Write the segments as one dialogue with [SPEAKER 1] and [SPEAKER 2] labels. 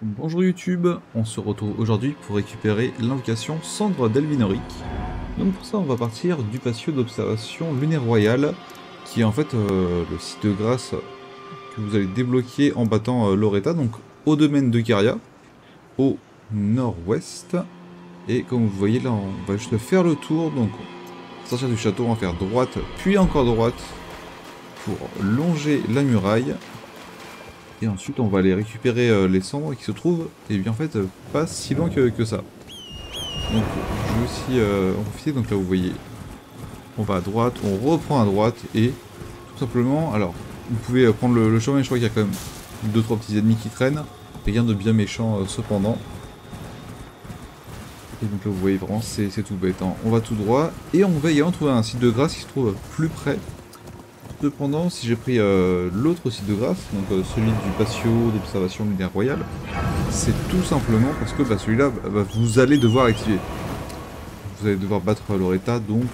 [SPEAKER 1] Bonjour YouTube, on se retrouve aujourd'hui pour récupérer l'invocation Cendre d'Elvinoric. Donc pour ça on va partir du patio d'observation lunaire royale, qui est en fait euh, le site de grâce que vous allez débloquer en battant euh, Loretta, donc au domaine de Caria, au nord-ouest. Et comme vous voyez là on va juste faire le tour, donc sortir du château, on va faire droite, puis encore droite, pour longer la muraille. Et ensuite, on va aller récupérer euh, les cendres qui se trouvent, et bien en fait, euh, pas si loin que, ça. Donc, je vais aussi euh, en profiter. Donc là, vous voyez, on va à droite, on reprend à droite, et tout simplement, alors, vous pouvez prendre le, chemin, je crois qu'il y a quand même deux trois petits ennemis qui traînent. Rien de bien méchant cependant. Et donc là, vous voyez vraiment, c'est c'est tout bête. hein. On va tout droit, et on va également trouver un site de grâce qui se trouve plus près. Cependant, si j'ai pris euh, l'autre site de grâce, donc euh, celui du patio d'observation lunaire royale, c'est tout simplement parce que bah, celui-là, bah, bah, vous allez devoir l'activer. Vous allez devoir battre Loretta, donc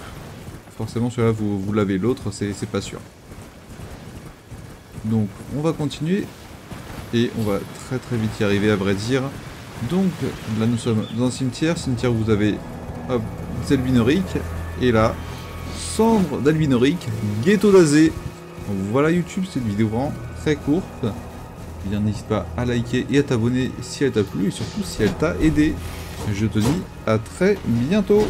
[SPEAKER 1] forcément celui-là, vous, vous l'avez, l'autre, c'est pas sûr. Donc, on va continuer, et on va très très vite y arriver, à vrai. Donc, là, nous sommes dans un cimetière, cimetière où vous avez hop, et là, Cendre d'Alvinoric, Ghetto d'Azé. Voilà YouTube, cette vidéo vraiment très courte. Bien, n'hésite pas à liker et à t'abonner si elle t'a plu et surtout si elle t'a aidé. Je te dis à très bientôt.